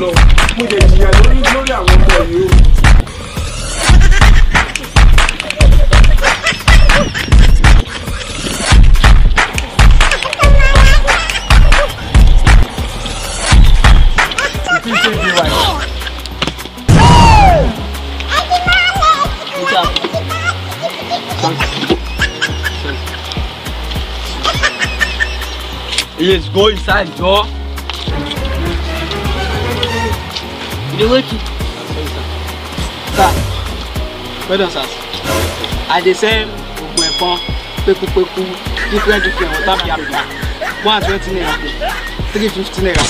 lọ mo jẹ jìyà. Let's go inside, door. Wait. Sir, well done, sir. I dey sell oògùn ẹ̀fọn pekupeku different different water àbíyá one twenty naira three fifty naira.